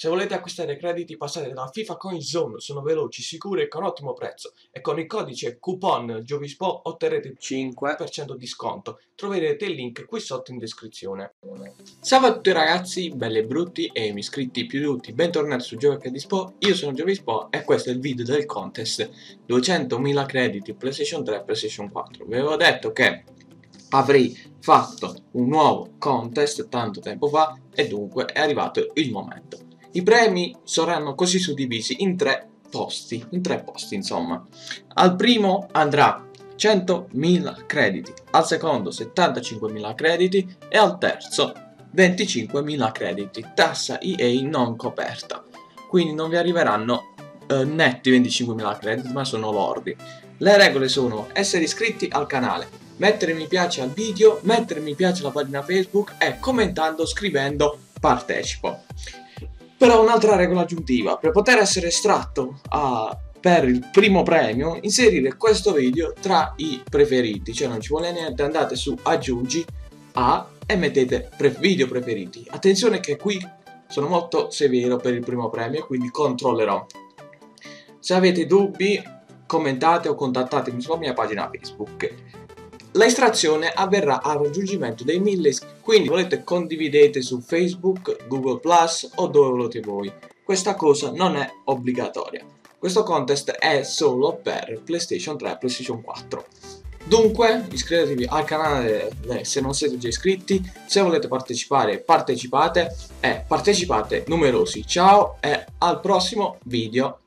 Se volete acquistare crediti passate da FIFA Coin Zone, sono veloci, sicuri e con ottimo prezzo e con il codice coupon Giovispo otterrete 5% di sconto. Troverete il link qui sotto in descrizione. Salve a tutti ragazzi, belli e brutti e mi iscritti più tutti, bentornati su Giovedì Dispo, io sono Giovispo e questo è il video del contest 200.000 crediti PlayStation 3 e PlayStation 4. Vi avevo detto che avrei fatto un nuovo contest tanto tempo fa e dunque è arrivato il momento. I premi saranno così suddivisi in tre posti, in tre posti insomma. Al primo andrà 100.000 crediti, al secondo 75.000 crediti e al terzo 25.000 crediti, tassa EA non coperta. Quindi non vi arriveranno eh, netti 25.000 crediti, ma sono lordi. Le regole sono essere iscritti al canale, mettere mi piace al video, mettere mi piace alla pagina Facebook e commentando, scrivendo partecipo. Però un'altra regola aggiuntiva, per poter essere estratto a, per il primo premio, inserire questo video tra i preferiti, cioè non ci vuole niente, andate su aggiungi a e mettete pre video preferiti. Attenzione che qui sono molto severo per il primo premio, quindi controllerò. Se avete dubbi, commentate o contattatemi sulla mia pagina Facebook. L'estrazione avverrà al raggiungimento dei 1000 iscritti, quindi volete condividete su Facebook, Google Plus o dove volete voi. Questa cosa non è obbligatoria. Questo contest è solo per PlayStation 3 e PlayStation 4. Dunque iscrivetevi al canale se non siete già iscritti, se volete partecipare partecipate e partecipate numerosi. Ciao e al prossimo video.